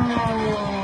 哦。